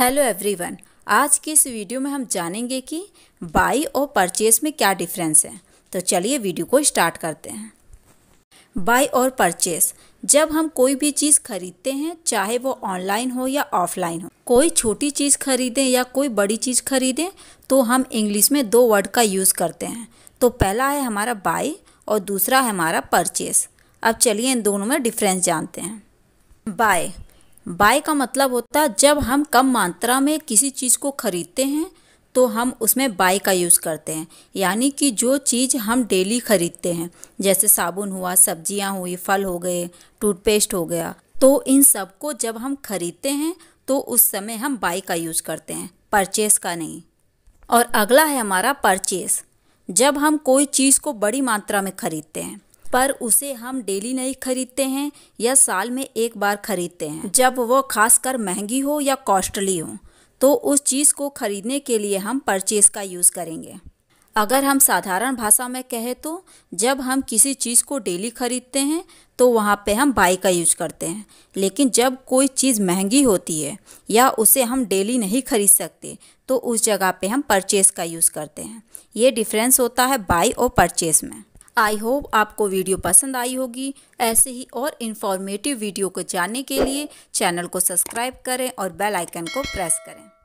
Hello everyone आज की इस वीडियो में हम जानेंगे कि बाई और परचेस में क्या डिफरेंस है। तो चलिए वीडियो को स्टार्ट करते हैं। बाई और परचेस जब हम कोई भी चीज़ खरीदते हैं, चाहे वो ऑनलाइन हो या ऑफलाइन हो, कोई छोटी चीज़ खरीदें या कोई बड़ी चीज़ खरीदें तो हम इंग्लिश में दो वर्ड का यूज़ करते हैं। तो पहला है हमारा बाई और दूसरा है हमारा परचेस अब चलिए इन दोनों में डिफरेंस जानते हैं। बाय बाय का मतलब होता है, जब हम कम मात्रा में किसी चीज़ को खरीदते हैं तो हम उसमें बाय का यूज़ करते हैं। यानी कि जो चीज़ हम डेली खरीदते हैं, जैसे साबुन हुआ, सब्ज़ियाँ हुई, फल हो गए, टूथपेस्ट हो गया तो इन सबको जब हम खरीदते हैं तो उस समय हम बाय का यूज़ करते हैं, परचेस का नहीं। और अगला है हमारा परचेस। जब हम कोई चीज़ को बड़ी मात्रा में खरीदते हैं पर उसे हम डेली नहीं खरीदते हैं या साल में एक बार खरीदते हैं। जब वो खासकर महँगी हो या कॉस्टली हो तो उस चीज़ को खरीदने के लिए हम परचेस का यूज़ करेंगे। अगर हम साधारण भाषा में कहें तो जब हम किसी चीज़ को डेली खरीदते हैं तो वहाँ पे हम बाई का यूज़ करते हैं। लेकिन जब कोई चीज़ महँगी होती है या उसे हम डेली नहीं खरीद सकते तो उस जगह पे हम परचेस का यूज़ करते हैं। ये डिफरेंस होता है बाई और परचेस में। आई होप आपको वीडियो पसंद आई होगी। ऐसे ही और इन्फॉर्मेटिव वीडियो को जानने के लिए चैनल को सब्सक्राइब करें और बेल आइकन को प्रेस करें।